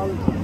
all